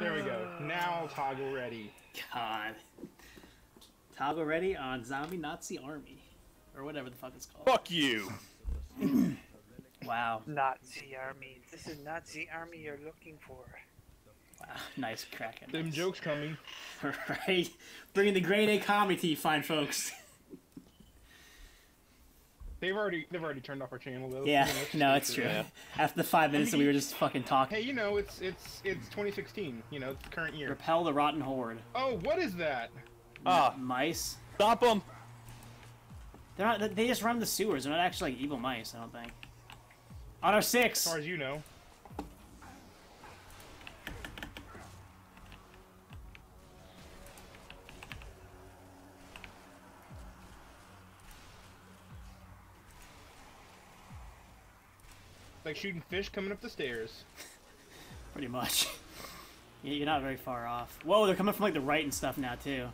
There we go. Now toggle ready. God. Toggle ready on Zombie Nazi Army. Or whatever the fuck it's called. Fuck you. Wow. Nazi army. This is Nazi army you're looking for. wow. Nice cracking. Them jokes coming. right? Bringing the grade A comedy to you fine folks. They've already they've already turned off our channel though. Yeah, You know, just no, it's true. that. After the five minutes that we were just fucking talking. Hey, you know it's it's it's 2016. You know, it's the current year. Repel the rotten horde. Oh, what is that? Ah, Mice. stop them. They're not. They just run the sewers. They're not actually like evil mice. I don't think. On our six. As far as you know. Like shooting fish coming up the stairs. Pretty much. Yeah, you're not very far off. Whoa, they're coming from like the right and stuff now too.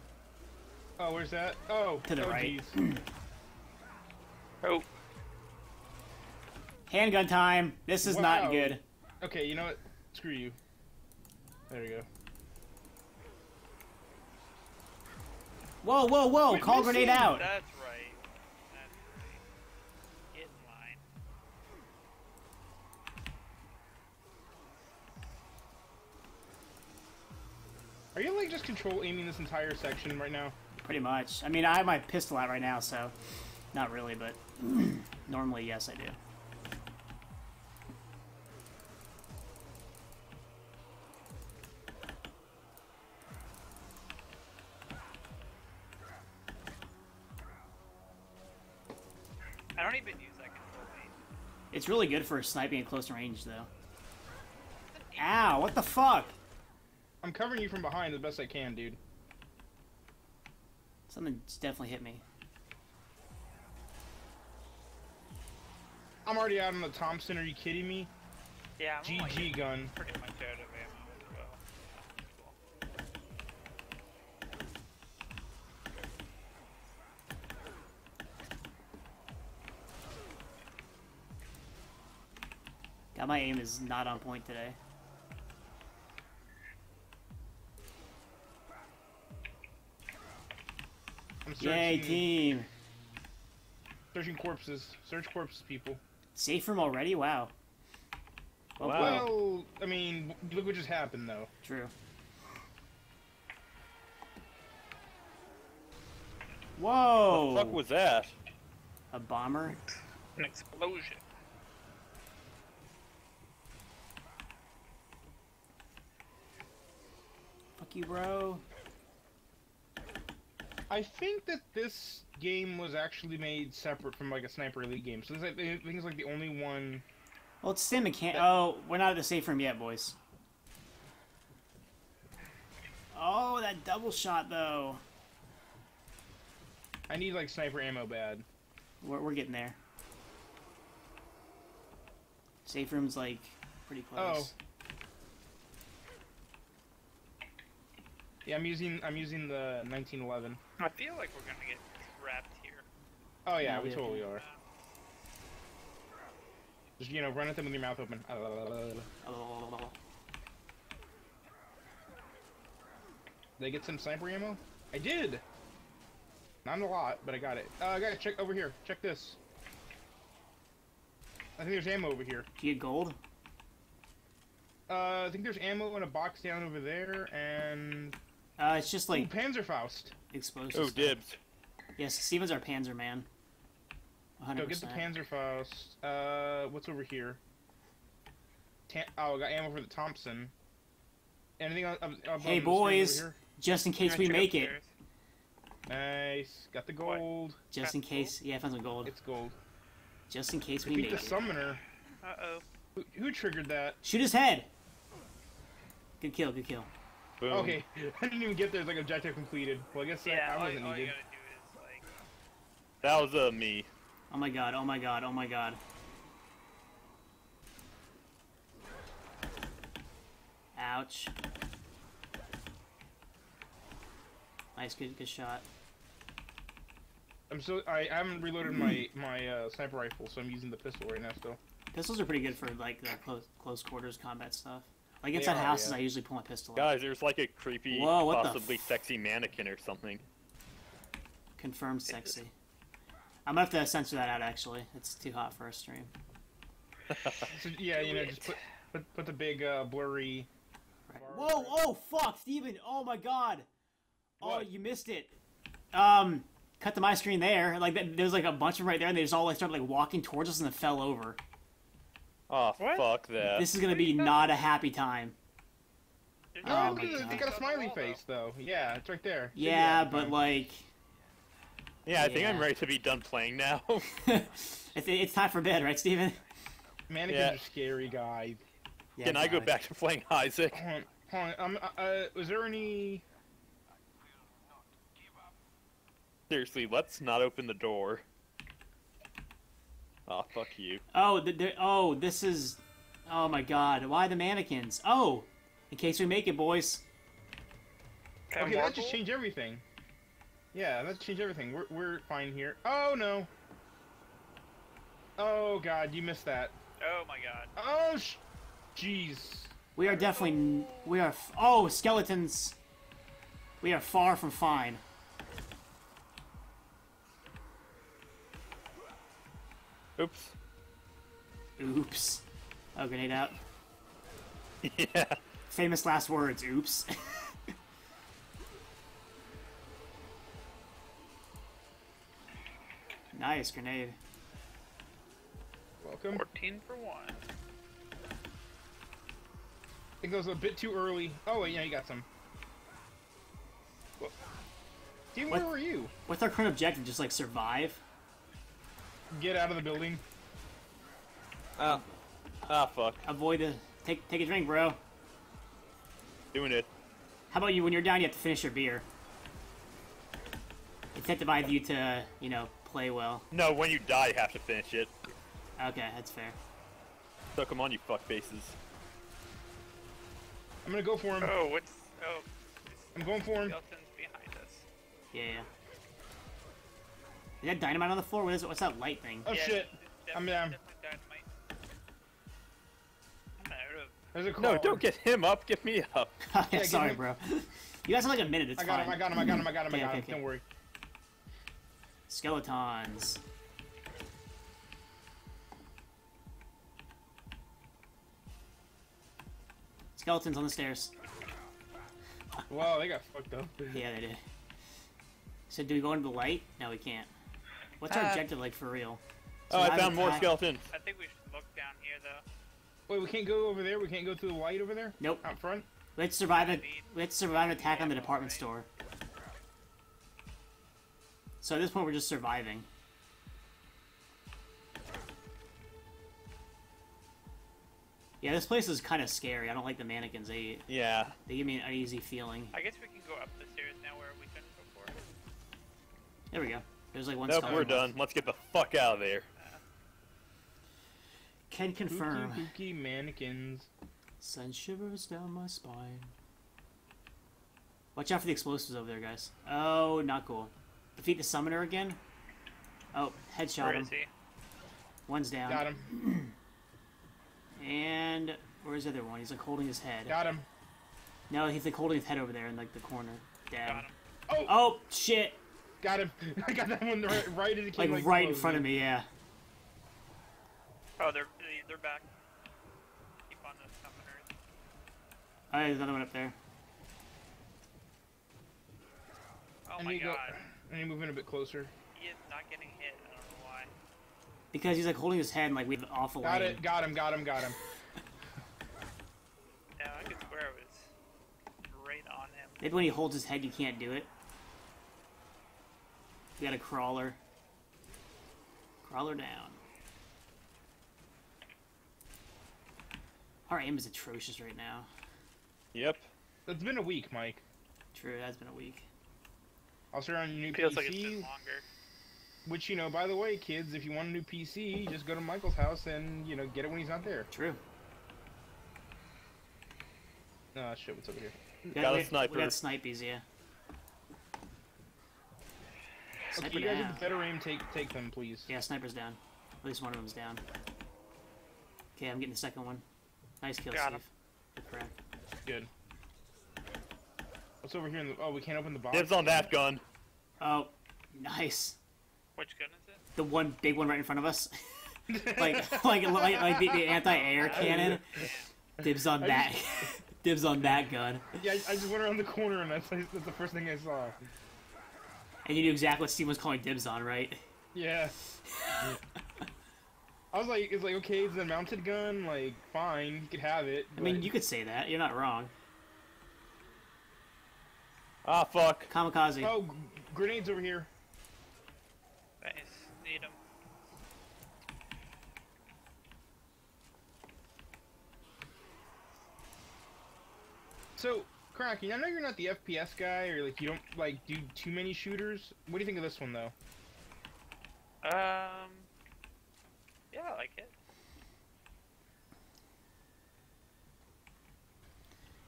Oh, where's that? Oh, To the oh, right. Oh, Handgun time. This is not good. Okay, you know what? Screw you. There you go. Whoa, whoa, whoa! Quit Call grenade out. that's right. Are you like just control aiming this entire section right now? Pretty much. I mean, I have my pistol out right now, so not really, but normally, yes, I do. I don't even use that control aim. It's really good for sniping at close range, though. Ow! What the fuck? I'm covering you from behind the best I can, dude. Something just definitely hit me. I'm already out on the Thompson. Are you kidding me? Yeah, I'm like GG gun. pretty much out of ammo as well. God, my aim is not on point today. I'm searching, Yay, team! searching corpses. Search corpses, people. Safe room already? Wow. Well, Wow. Well, I mean, look what just happened, though. True. Whoa! What the fuck was that? A bomber? An explosion. Fuck you, bro. I think that this game was actually made separate from like a Sniper Elite game. So this, I think it's like the only one. Well, it's same mechan- Oh, we're not at the safe room yet, boys. Oh, that double shot, though. I need like sniper ammo bad. We're, we're getting there. Safe room's, like, pretty close. Oh. Yeah, I'm using I'm using the 1911. I feel like we're gonna get trapped here. Oh yeah, Yeah, we yeah. totally are. Just you know, run at them with your mouth open. They get some sniper ammo? I did. Not a lot, but I got it. Uh, I got to check over here. Check this. I think there's ammo over here. Do you get gold? Uh, I think there's ammo in a box down over there, and Uh, it's just, Ooh, like, Panzerfaust. Explosives. Oh, dibs. Yes, Steven's our Panzer man. 100%. Go get the Panzer Panzerfaust. Uh, what's over here? Ta- oh, I got ammo for the Thompson. Anything on, up, up Hey, boys. screen over Just in case Can we make it. upstairs? here? Nice. Got the What? gold. Just in That's case. Yeah, I found some gold. It's gold. Just in case we Beat make the it. summoner. Uh-oh. Who, who triggered that? Shoot his head! Good kill, good kill. Boom. Okay, I didn't even get there. It's like objective completed. Well, I guess Yeah, I all, wasn't all you needed. gotta do is, like... That was uh, me. Oh my god, oh my god, oh my god. Ouch. Nice, good, good shot. I'm still. I, I haven't reloaded my my uh, sniper rifle, so I'm using the pistol right now still. Pistols are pretty good for like the close close quarters combat stuff. Like They inside are, houses, yeah. I usually pull my pistol out. Guys, there's like a creepy, Whoa, possibly sexy mannequin or something. Confirmed sexy. I'm gonna have to censor that out. Actually, it's too hot for a stream. So, yeah, you know, just put put, put the big uh, blurry. Right. Whoa! Oh fuck, Steven! Oh my god! Oh, you missed it. Um, cut to my screen there. Like th- there's like a bunch of them right there, and they just all like started like walking towards us and then fell over. Oh, What? fuck that. This is gonna be not a happy time. There's Oh, my at it, God. they got a smiley face though. Yeah, it's right there. Should Yeah, but time. like, yeah, I think I'm ready to be done playing now. it's, it's time for bed, right, Steven? mannequins yeah. are scary, guys. Yeah, Can I go back to playing Isaac? Hold on, hold on. Um, uh, uh, was there any? Seriously, let's not open the door. Oh, fuck you. Oh, th- there- oh, this is. Oh my God! Why the mannequins? Oh, in case we make it, boys. Can Okay, that marble? just changed everything. Yeah, that changed everything. We're we're fine here. Oh no. Oh god, you missed that. Oh my god. Oh sh. Jeez. We are definitely. We are. f- Oh, skeletons. We are far from fine. Oops. Oops. Oh, grenade out. yeah. Famous last words. Oops. nice grenade. Welcome. 14 for 1. I think that was a bit too early. Oh wait, yeah, you got some. Wha- Team, where What? were you? What's our current objective? Just like survive? Get out of the building. Ah. Ah, fuck. Avoid the. Take take a drink, bro. Doing it. How about you? When you're down, you have to finish your beer. Incentivise you to, you know, play well. No, when you die, you have to finish it. Okay, that's fair. So come on, you fuck faces. I'm gonna go for him. Oh, what's. Oh. I'm going for him. Skeleton's behind us. Yeah. yeah. Is that dynamite on the floor? What is it? What's that light thing? Oh Yeah, shit. I'm down. I'm out of. There's a No, don't get him up. Get me up. yeah, give sorry, me- bro. You guys have like a minute. It's I got fine. him. I got him. I got him. I got him. I Okay, got him. okay, okay. Don't worry. Skeletons. Skeletons on the stairs. Wow, they got fucked up. Yeah, they did. So do we go into the light? No, we can't. What's our Uh, objective like for real? Oh, I Survive found more skeletons. I think we should look down here though. Wait, we can't go over there. We can't go through the light over there. Nope. Out front. Let's survive a let's survive an attack on the department store. So at this point, we're just surviving. Yeah, this place is kind of scary. I don't like the mannequins. They Yeah. they give me an uneasy feeling. I guess we can go up the stairs now where we couldn't before. There we go. There's like one. Nope, we're left. done. Let's get the fuck out of there. Can confirm. Spooky, spooky mannequins. Send shivers down my spine. Watch out for the explosives over there, guys. Oh, not cool. Defeat the summoner again. Oh, headshot Where him. is he? One's down. Got him. And where's the other one? He's like holding his head. Got him. No, he's like holding his head over there in like the corner. Down. Got him. Oh, Oh shit! Got him. I got that one right, right as it Like came. right in front of me. Yeah. Oh, they're they're back. Keep on the summoners. Oh, there's another one up there. Oh I my need go- god. I need to move in a bit closer. He is not getting hit. I don't know why. Because he's like holding his head like we have an awful Got lane. it. Got him. Got him. Got him. Yeah, I could swear I was right on him. Maybe when he holds his head, you can't do it. You got a crawler. Crawler down. Our aim is atrocious right now. Yep. It's been a week, Mike. True, it has been a week. I'll start on your new Feels PC. like it's been longer. Which you know, by the way, kids, if you want a new PC, just go to Michael's house and you know get it when he's not there. True. Oh shit, what's over here? We Got a sniper. We got snipies, yeah. Okay, Sniper you guys down. with better aim, take take them, please. Yeah, sniper's down. At least one of them's down. Okay, I'm getting the second one. Nice kill, Got Steve. him. Good crack. Good. What's over here in the? Oh, we can't open the box. Dibs on that gun. Oh, nice. Which gun is it? The one big one right in front of us. like, like, like, like the, the anti-air cannon. Dibs on that. Dibs on that gun. Yeah, I, I just went around the corner and that's, that's the first thing I saw. And you knew exactly what Steve was calling dibs on, right? Yeah. I was like, it's like okay, it's a mounted gun. Like, fine, you could have it. I mean, you could say that. You're not wrong. Ah, fuck. Kamikaze. Oh, grenades over here. Nice. Need them. So, Kraken, I know you're not the FPS guy, or like you don't like do too many shooters. What do you think of this one though? Um. Yeah, I like it.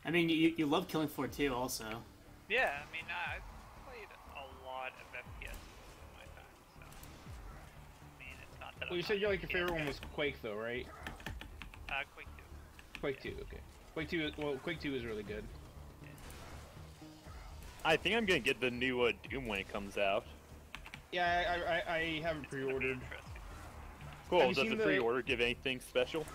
I mean, you, you love Killing Floor 2 also. Yeah, I mean, I- I've played a lot of FPS in my time, so. I mean, it's not that Well, you I'm said not you like your favorite FPS one was Quake though, right? guy. Uh, Quake 2. Quake Two, okay. Quake Two, well, Quake Two is really good. I think I'm gonna get the new uh, Doom when it comes out. Yeah, I, I, I have it It's gonna be pre-ordered. Cool. Have you Does the the- pre-order give anything special?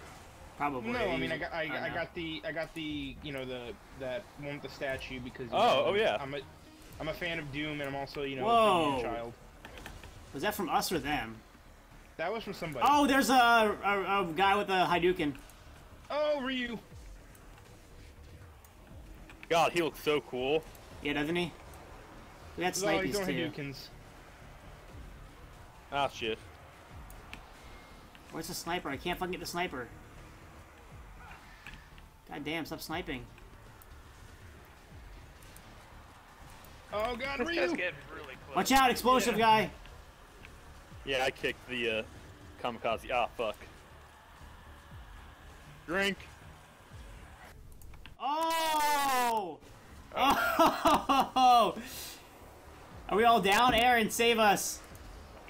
Probably. No, I mean I got I, don't I got the I got the you know the that one with the statue because Oh, know, oh, yeah. I'm a I'm a fan of Doom and I'm also you know Whoa. a child. Was that from us or them? That was from somebody. Oh, there's a, a, a guy with a Hadouken. Oh, Ryu. God, he looks so cool. Yeah, doesn't he? We got Oh, he's snipies doing too. Hadoukens. Ah, shit. Where's the sniper? I can't fucking get the sniper. God damn, stop sniping. Oh God, This guy's Ryu. really. Watch out, explosive Yeah. guy! Yeah, I kicked the uh, kamikaze. Ah, fuck. Drink. Oh! Oh! Are we all down? Aaron, save us!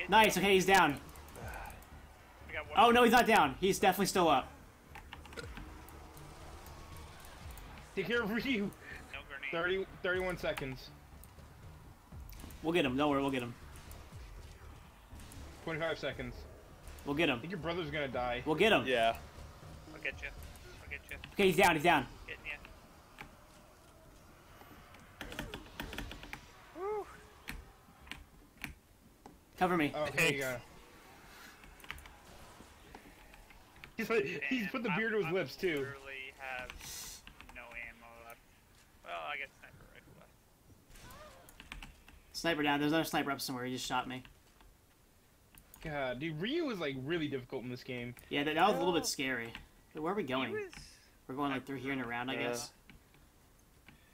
Nice, okay, he's down. We got one. Oh, no, he's not down. He's definitely still up. Take care of Ryu. No 30, 31 seconds. We'll get him. Don't worry, we'll get him. 25 seconds. We'll get I him. think your brother's gonna die. We'll get him. Yeah. I'll get you. I'll get you. Okay, he's down, he's down. Getting you. Cover me. Oh, okay, you go. He's, like, he's put the I'm- beard to his I'm lips too. Literally have no ammo left. Well, I guess sniper rifle left. Sniper down. There's another sniper up somewhere. He just shot me. God, dude, Ryu is like really difficult in this game. Yeah, that, that was a little bit scary. Where are we going? was. We're going like through here and around, I Yeah. guess.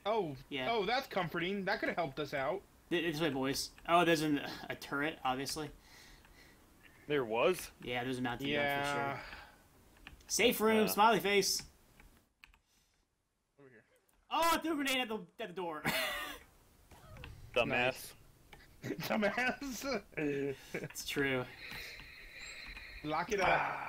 Oh, Yeah. Oh, that's comforting. That could have helped us out. Th- This way, boys. Oh, there's an, a turret, obviously. There was. Yeah, there's a mountain gun for Yeah. sure. Safe room, Yeah. smiley face. Over here. Oh, I threw a grenade at the, at the door. Dumbass. Dumbass. it's true. Lock it up.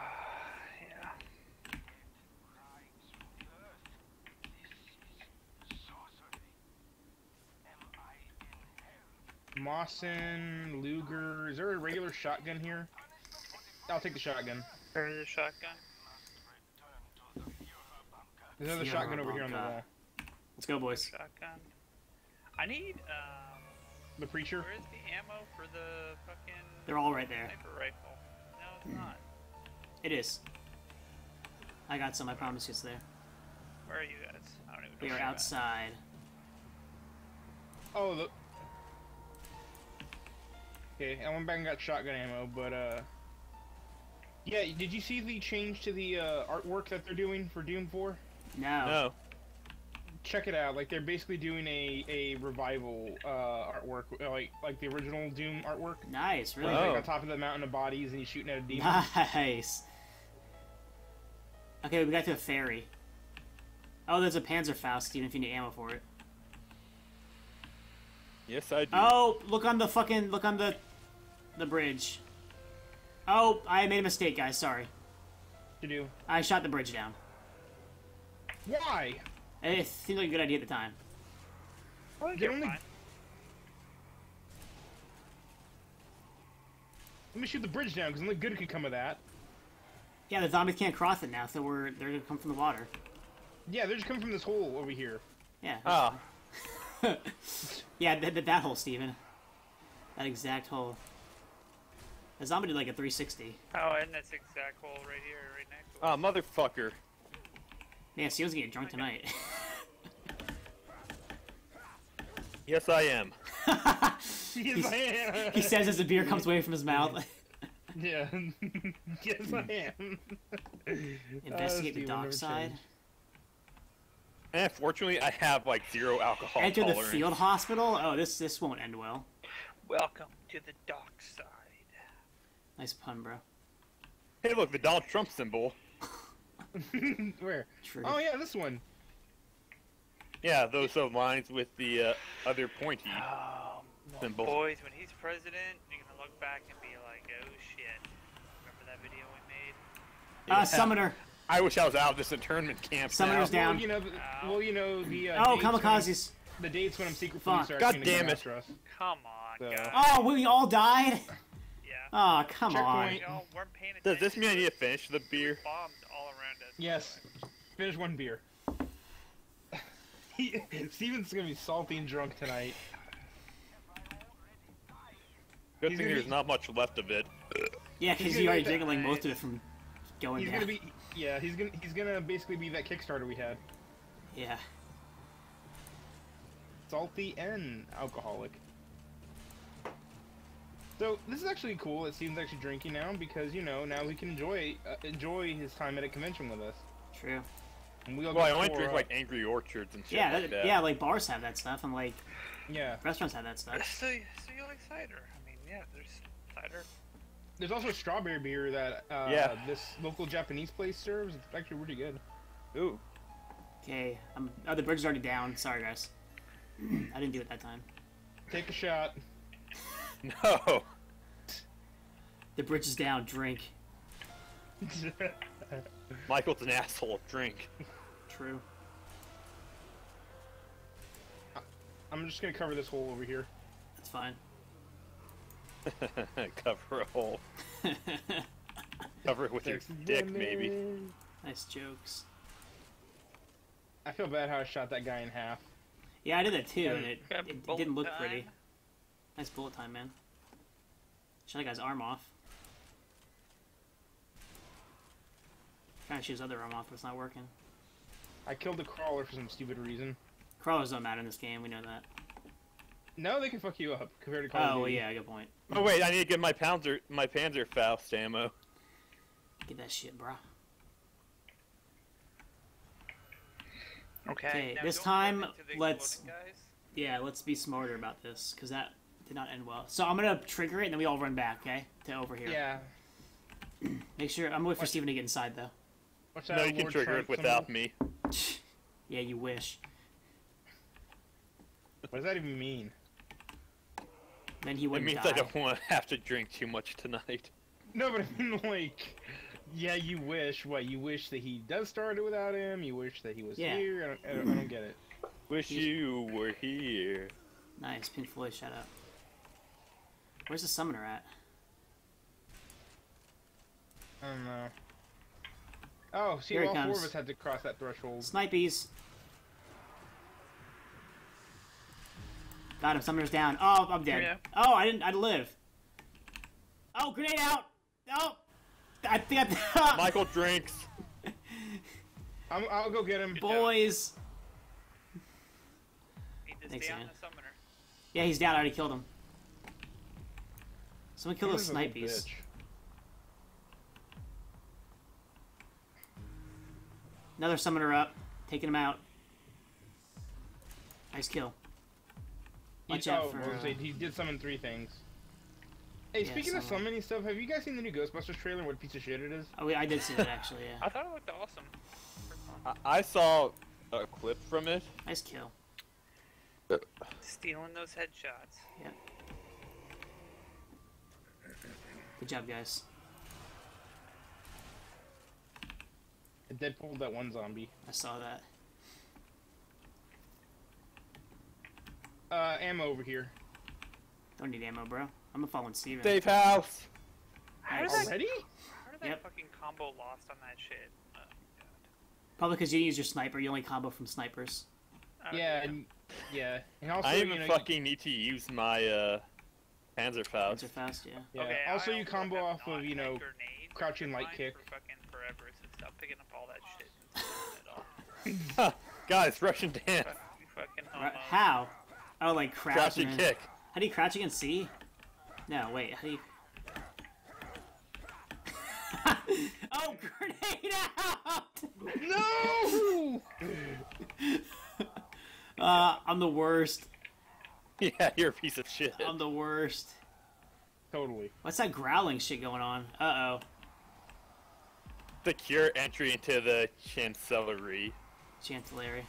Mauser, Luger. Is there a regular shotgun here? I'll take the shotgun. There's a shotgun. There's another Yeah, shotgun over here on the wall. Let's go, boys. Shotgun. I need, um, The preacher. where's the ammo for the fucking They're all right there. sniper rifle? No, it's not. It is. I got some, I promise you it's there. Where are you guys? I don't even We where are you're at. outside. Oh, the. Okay, I went back and got shotgun ammo, but uh. Yeah, did you see the change to the uh, artwork that they're doing for Doom 4? No. No. Check it out. Like they're basically doing a a revival uh, artwork, like like the original Doom artwork. Nice, really? Like Oh. on top of the mountain of bodies, and he's shooting at a demon. Nice. Okay, we got to a ferry. Oh, there's a Panzerfaust, even if you need ammo for it. Yes, I do. Oh, look on the fucking look on the the bridge. Oh, I made a mistake, guys. Sorry. To do. I shot the bridge down. Why? It seemed like a good idea at the time. I think They you're only- fine. Let me shoot the bridge down, because only good can come of that. Yeah, the zombies can't cross it now, so we're they're gonna come from the water. Yeah, they're just coming from this hole over here. Yeah. Oh. yeah, that, that, that hole, Steven. That exact hole. The zombie did like a 360. Oh, and this exact hole right here, right next to it. ah, motherfucker. Yeah, Steven's gonna get drunk tonight. Yes, I am. yes, I am. he says as the beer comes away from his mouth. Yeah. yes, I am. Investigate the Steven, dock side. change. And fortunately, I have like zero alcohol Enter the field hospital. Oh, this this won't end well. Welcome to the dock side. Nice pun, bro. Hey, look, the Donald Trump symbol. Where? True. Oh yeah, this one. Yeah, those are lines with the uh, other pointy Oh, symbol. boys, when he's president, you're gonna look back and be like, oh shit. Remember that video we made? Uh, summoner. I wish I was out of this internment camp Summoner's now. down. Well, you know, the, well, you know the. Uh, Oh, dates when- kamikazes. the dates when I'm secret Fuck. police are God damn it. after. Come on, So- guys. Oh, we all died. Yeah. Oh, come on. Checkpoint. Y'all weren't paying. Does this mean I need to finish the beer? Bombed all around us. Yes. Finish one beer. Steven's gonna be salty and drunk tonight. Good He's thing there's be- not much left of it. Yeah, because gonna you already get jiggling most of it from going He's down. gonna be. Yeah, he's gonna he's gonna basically be that Kickstarter we had. Yeah. Salty and alcoholic. So this is actually cool. that Steven's actually drinking now because you know now he can enjoy uh, enjoy his time at a convention with us. True. And we all Well, I only drink up. like Angry Orchards and shit Yeah, like that, that. yeah, like bars have that stuff, and like yeah. restaurants have that stuff. So, so you like cider? I mean, yeah, there's cider. There's also a strawberry beer that uh, Yeah. this local Japanese place serves. It's actually really good. Ooh. Okay, um, oh, the bridge is already down. Sorry, guys. I didn't do it that time. Take a shot. No. The bridge is down. Drink. Michael's an asshole. Drink. True. I'm just gonna cover this hole over here. That's fine. Cover a hole. Cover it with your dick, maybe. nice jokes. I feel bad how I shot that guy in half. Yeah, I did that too, and it, it, it didn't look time. pretty. Nice bullet time, man. Shot that guy's arm off. Trying to shoot other arm off, but it's not working. I killed the crawler for some stupid reason. Crawlers don't matter in this game. We know that. No, they can fuck you up compared to Call Oh, well, yeah, good point. Oh wait, I need to get my Panzer my Panzerfaust ammo. Get that shit, brah. Okay. Okay, now this time, run into the let's- Guys. Yeah, let's be smarter about this, because that did not end well. So I'm gonna trigger it, and then we all run back, okay? To over here. Yeah. Make sure, I'm gonna wait for What? Steven to get inside, though. What's that No, you can Lord trigger it without symbol? me. Yeah, you wish. What does that even mean? Then he It wouldn't means die. I don't want to have to drink too much tonight. No, but I mean, like, yeah, you wish. What? You wish that he does start it without him? You wish that he was Yeah. here? I don't, I don't, I don't get it. Wish He's- you were here. Nice, Pink Floyd, shut up. Where's the summoner at? I don't know. Oh, see, Here he all four comes. of us had to cross that threshold. Snipies. Got him, summoner's down. Oh, I'm dead. Yeah. Oh, I didn't, I'd live. Oh, grenade out! Oh! I think I... Michael drinks. I'm, I'll go get him. Boys! Need to Thanks, stay on man. the summoner. Yeah, he's down, I already killed him. Someone kill those Steven's a little snipies. Another summoner up, taking him out. Nice kill. He, Watch oh, out I for. uh, he did summon three things. Hey, Yeah, speaking of summon. summoning stuff, have you guys seen the new Ghostbusters trailer? and What a piece of shit it is? Oh, wait, I did see that actually. Yeah, I thought it looked awesome. I, I saw a clip from it. nice kill. Stealing those headshots. Yeah. Good job, guys. It Deadpool that one zombie. I saw that. Uh, ammo over here. Don't need ammo, bro. I'm following Steven. Safe house. How did Nice. that, Already? how did that Yep. fucking combo lost on that shit? Oh, God. Probably because you use your sniper. You only combo from snipers. Oh, Yeah, and, yeah. And also, I you even know, fucking need to use my uh, Panzerfaust. Those are fast, yeah. yeah. Okay, also, I you combo off of you know crouching light kick. For fucking forever since stop picking up all that shit. and using it all. Guys, Russian dance. Fucking Right, how? Oh, like crouch. Crouch and and kick. How do you crouch against C? No, wait. How do you? oh, grenade out! No! Uh, I'm the worst. Yeah, you're a piece of shit. I'm the worst. totally. What's that growling shit going on? Uh oh. Secure entry into the chancellery. Chancellery.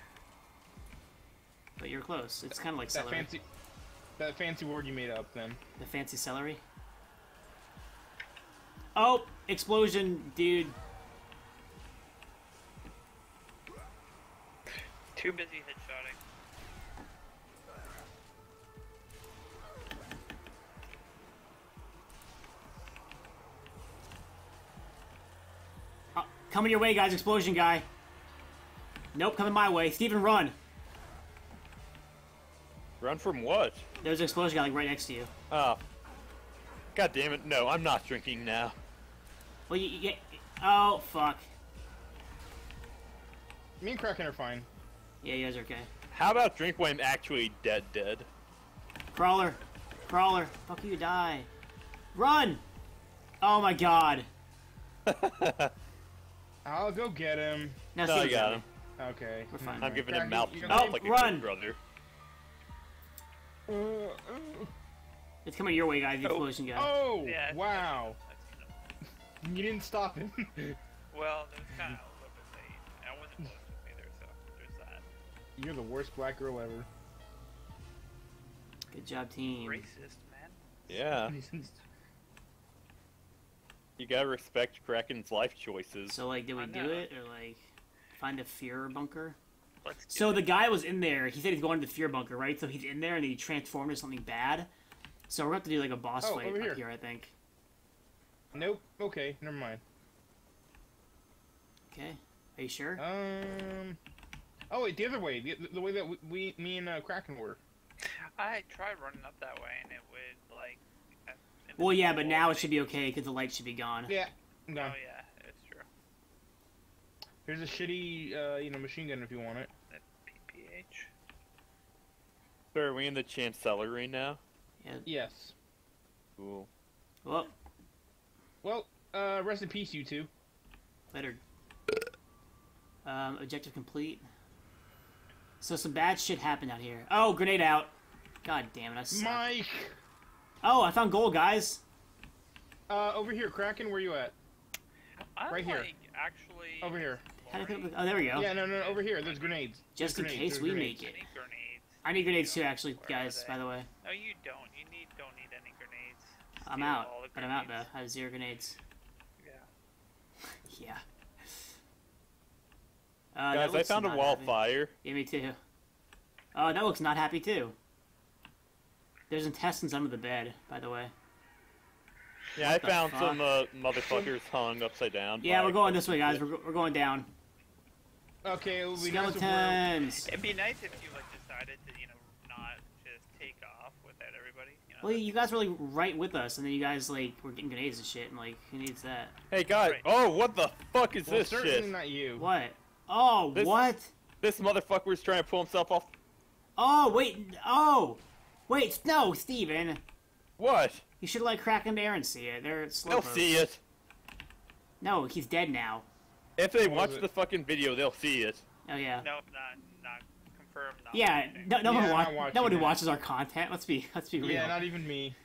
But you're close. It's kind of like That celery. fancy, that fancy word you made up. Then. The fancy celery. Oh, explosion, dude. Too busy headshotting. Coming your way, guys. Explosion guy. Nope, coming my way. Steven, run. Run from what? There's an explosion guy like right next to you. Oh. God damn it. No, I'm not drinking now. Well, you, you get. Oh, fuck. Me and Kraken are fine. Yeah, you guys are okay. How about drink when I'm actually dead dead? Crawler. Crawler. Fuck you, die. Run! Oh my god. I'll go get him. Now No, I got him. Okay. We're fine. I'm giving Kraken, him mouth you to mouth like a run! good brother. Uh, uh, It's coming your way, guys. The Oh. explosion guy. oh! Yeah. Wow! I've seen him. You didn't stop him. Well, that was kind of a little bit late. I wasn't close with either, so there's that. You're the worst black girl ever. Good job, team. Racist, man. Yeah. You gotta respect Kraken's life choices. So, like, did we do it or like find a fear bunker? Let's So it. the guy was in there. He said he's going to the fear bunker, right? So he's in there and he transformed into something bad. So we're going to have to do like a boss Oh, fight up here. here, I think. Nope. Okay, never mind. Okay. Are you sure? Um. Oh wait, the other way. The, the way that we, we me and uh, Kraken were. I tried running up that way, and it would like. It well, yeah, but now it should be okay because the light should be gone. Yeah. I'm Oh yeah, it's true. Here's a shitty, uh, you know, machine gun if you want it. PPH. So are we in the chancellery now? Yes. Cool. Well, Well, uh, rest in peace, you two. later. Um, objective complete. So some bad shit happened out here. Oh, grenade out. God damn it, I suck. Mike. Oh, I found gold, guys. Uh, over here, Kraken. Where you at? I'm Right here. actually. Over here. How do I pick up the- Oh, there we go. Yeah, no, no, no, over here. There's grenades. Just in There's case grenades, we there's make it. I need grenades. I need grenades too, actually, Where guys. By the way, No, you don't. You need don't need any grenades. I'm out, all the but I'm out though. I have zero grenades. Yeah. Yeah. Uh, Guys, I found a not wall happy. fire. Yeah, me too. Oh, that looks not happy too. There's intestines under the bed, by the way. Yeah, I What the found fuck? some uh, motherfuckers hung upside down. Yeah, we're going this way, guys. We're, we're going down. Okay, it'll be nice if we're- Skeletons. It'd be nice if you like decided to, you know, not just take off without everybody. You know. Well, you guys were like right with us, and then you guys like were getting grenades and shit, and like, who needs that? Hey guys! Right. Oh, what the fuck is Well, this certainly shit? not you. What? Oh, This- what? This motherfucker was trying to pull himself off. Oh, wait. Oh, wait. No, Steven. What? You should let Kraken and Aaron see it. They're slow. They'll see it. No, he's dead now. If they What watch the fucking video, they'll see it. Oh yeah. Nope, not not confirmed. Not Yeah, watching. no, no Yeah, one not wa- no one who watches our content. Let's be let's be real. Yeah, not even me.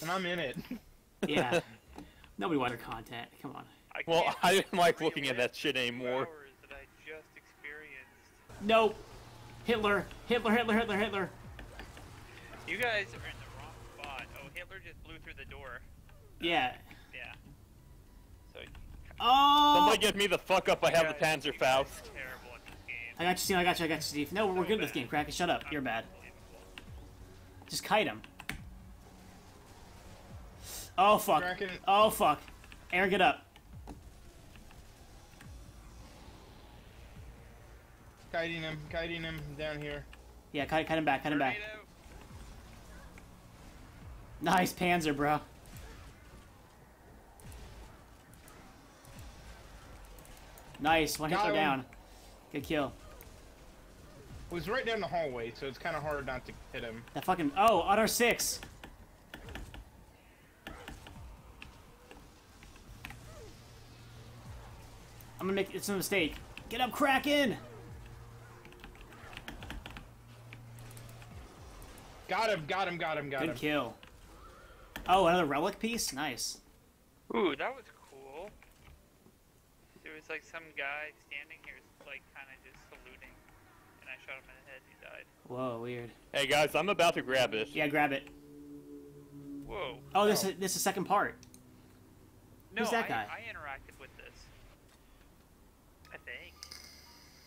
And I'm in it. Yeah. Nobody watches our content. Come on. I Well, I didn't like looking at that shit anymore. that I just experienced. Nope. Hitler. Hitler. Hitler. Hitler. Hitler. You guys are in the wrong spot. Oh, Hitler just blew through the door. Yeah. Yeah. So Oh. Somebody get me the fuck up! I have the you guys- you guys Panzerfaust. terrible at this game. I got you, Steve. I got you. I got you, Steve. No, we're good at this game. Kraken, shut up. You're bad. Just kite him. Oh fuck. Oh fuck. Aaron, get up. Kiting him, kiting him down here. Yeah, kite, cut him back, cut him back. Nice Panzer, bro. Nice, one hit Got throw down. Good kill. It was right down the hallway, so it's kind of hard not to hit him. That fucking oh, on our six. I'm gonna make it's a mistake. Get up, Kraken! Got him, got him, got him, got Good him. Good kill. Oh, another relic piece? Nice. Ooh, that was cool. There was like some guy standing here, like kind of just saluting, and I shot him in the head. He died. Whoa, weird. Hey guys, I'm about to grab it. Yeah, grab it. Whoa. Oh, this oh. is this is second part. No, Who's that I, guy? I interacted with this. I think.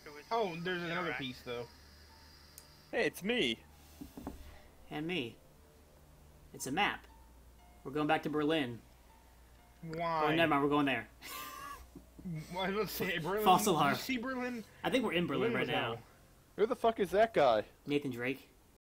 There was Oh, there's another piece though. Hey, it's me. And me. It's a map. We're going back to Berlin. Why? Oh, never mind. We're going there. Why let's say Berlin? False Did alarm. You see Berlin? I think we're in Berlin right now. Who the fuck is that guy? Nathan Drake.